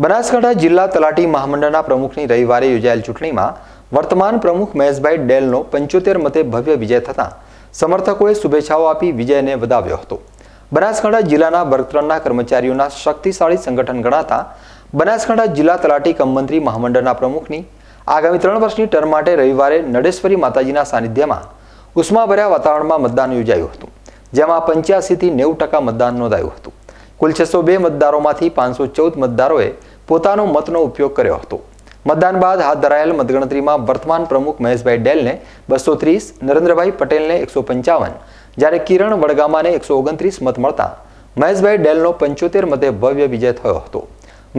બનાસકાંઠા જિલ્લા તલાટી મહામંડળના પ્રમુખની રવિવારે યોજાયેલ ચૂંટણીમાં વર્તમાન પ્રમુખ મહેશભાઈ ડેલનો પંચોતેર મતે ભવ્ય વિજય થતાં સમર્થકોએ શુભેચ્છાઓ આપી વિજયને વધાવ્યો હતો. બનાસકાંઠા જિલ્લાના વર્ગત્રણના કર્મચારીઓના શક્તિશાળી સંગઠન ગણાતા બનાસકાંઠા જિલ્લા તલાટી કમમંત્રી મહામંડળના પ્રમુખની આગામી ત્રણ વર્ષની ટર્મ માટે રવિવારે નડેશ્વરી માતાજીના સાનિધ્યમાં ઉષ્માભર્યા વાતાવરણમાં મતદાન યોજાયું હતું, જેમાં પંચ્યાસીથી નેવું ટકા મતદાન નોંધાયું હતું. કુલ છસો બે મતદારોમાંથી પાંચસો ચૌદ મતદારોએ પોતાનો મતનો ઉપયોગ કર્યો હતો. મતદાન બાદ હાથ ધરાયેલ મતગણતરીમાં વર્તમાન પ્રમુખ મહેશભાઈ ડેલને બસો ત્રીસ, નરેન્દ્રભાઈ પટેલને એકસો પંચાવન, જ્યારે કિરણ વડગામાને એકસો ઓગણત્રીસ મત મળતા મહેશભાઈ ડેલનો પંચોતેર મતે ભવ્ય વિજય થયો હતો.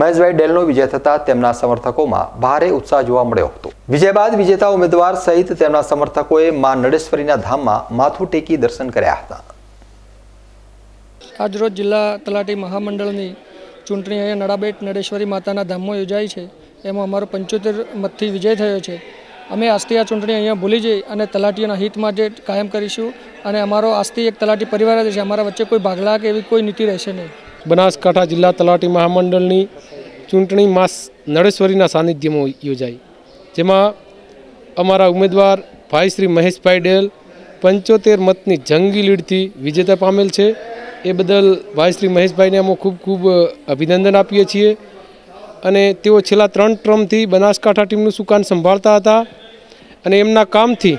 મહેશભાઈ ડેલનો વિજય થતાં તેમના સમર્થકોમાં ભારે ઉત્સાહ જોવા મળ્યો હતો. વિજય બાદ વિજેતા ઉમેદવાર સહિત તેમના સમર્થકોએ મા નડેશ્વરીના ધામમાં માથું ટેકી દર્શન કર્યા હતા. આજરોજ જિલ્લા તલાટી મહામંડળની ચૂંટણી અહીંયા નડાબેટ નડેશ્વરી માતાના ધામમાં યોજાઈ છે. એમાં અમારો પંચોતેર મતથી વિજય થયો છે. અમે આજથી આ ચૂંટણી અહીંયા ભૂલી જઈ અને તલાટીઓના હિત માટે કાયમ કરીશું અને અમારો આજથી એક તલાટી પરિવાર જ છે. અમારા વચ્ચે કોઈ ભાગલા કે એવી કોઈ નીતિ રહેશે નહીં. બનાસકાંઠા જિલ્લા તલાટી મહામંડળની ચૂંટણી માસ નડેશ્વરીના સાનિધ્યમાં યોજાઈ. જેમાં અમારા ઉમેદવાર ભાઈ શ્રી મહેશભાઈ ડેલ પંચોતેર મતની જંગી લીડથી વિજેતા પામેલ છે. એ બદલ ભાઈ શ્રી મહેશભાઈને અમે ખૂબ ખૂબ અભિનંદન આપીએ છીએ. અને તેઓ છેલ્લા ત્રણ ટ્રમથી બનાસકાંઠા ટીમનું સુકાન સંભાળતા હતા અને એમના કામથી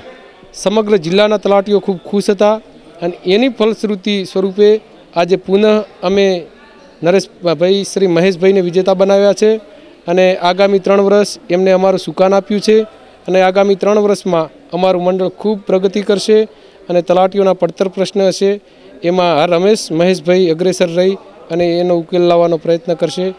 સમગ્ર જિલ્લાના તલાટીઓ ખૂબ ખુશ હતા. અને એની ફલશ્રુતિ સ્વરૂપે આજે પુનઃ અમે નરેશભાઈ, શ્રી મહેશભાઈને વિજેતા બનાવ્યા છે અને આગામી ત્રણ વર્ષ એમને અમારું સુકાન આપ્યું છે અને આગામી ત્રણ વર્ષમાં અમારું મંડળ ખૂબ પ્રગતિ કરશે અને તલાટીઓના પડતર પ્રશ્ન હશે. એમાં રમેશ મહેશભાઈ અગ્રેસર રહી અને એનો ઉકેલ લાવવાનો પ્રયત્ન કરશે.